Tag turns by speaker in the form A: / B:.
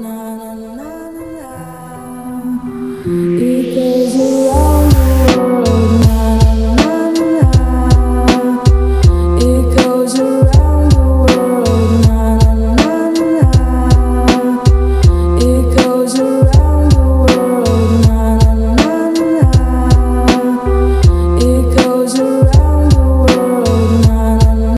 A: La, la, la,